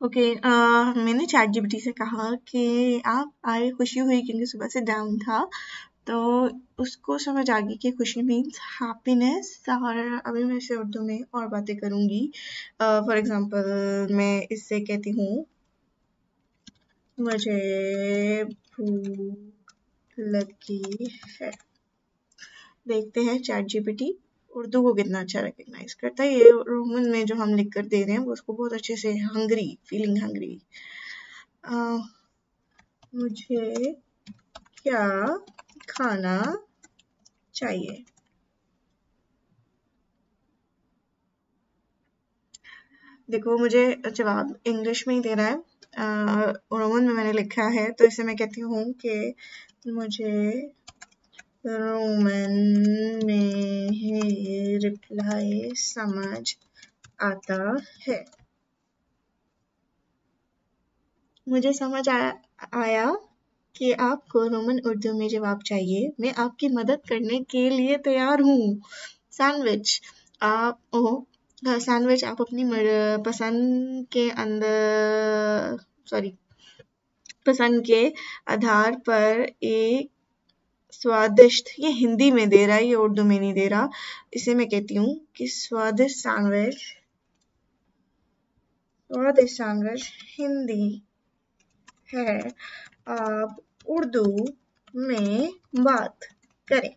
Okay मैंने chat GPT से कहा कि आप आए खुशी हुई क्योंकि सुबह से डाउन था तो उसको समझ आ गई कि खुशी मीन्स हैप्पीनेस और अभी मैं इसे उर्दू में और बातें करूँगी। फॉर एग्ज़ाम्पल मैं इससे कहती हूँ, मुझे भूख लगी है। देखते हैं चैट जीपीटी उर्दू को कितना अच्छा रिकग्नाइज करता है। ये रोमन में जो हम लिख कर दे रहे हैं उसको बहुत अच्छे से हंगरी फीलिंग हंगरी मुझे क्या खाना चाहिए? देखो मुझे जवाब इंग्लिश में ही दे रहा है। रोमन में मैंने लिखा है तो इसे मैं कहती हूँ कि मुझे रोमन में रिप्लाई समझ आता है। मुझे समझ आ, आया कि आपको रोमन उर्दू में जवाब चाहिए। मैं आपकी मदद करने के लिए तैयार हूँ। सैंडविच आप ओ सैंडविच आप अपनी पसंद के अंदर सॉरी पसंद के आधार पर एक स्वादिष्ट, ये हिंदी में दे रहा है, ये उर्दू में नहीं दे रहा। इसे मैं कहती हूँ कि स्वादिष्ट सैंडविच स्वादिष्ट सैंडविच हिंदी है। आप उर्दू में बात करें।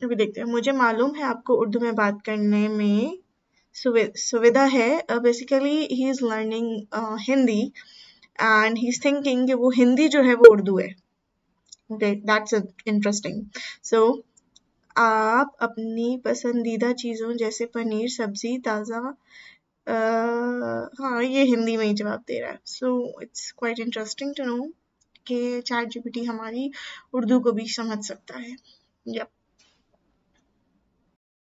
अभी देखते हैं, मुझे मालूम है आपको उर्दू में बात करने में सुविधा है। Basically he is learning Hindi. And he is thinking कि वो हिंदी जो है वो उर्दू है। ओके दैट्स इंटरेस्टिंग सो आप अपनी पसंदीदा चीज़ों जैसे पनीर, सब्ज़ी, ताज़ा हाँ ये हिंदी में ही जवाब दे रहा है। So it's quite interesting to know कि चैट जीपीटी हमारी उर्दू को भी समझ सकता है। यप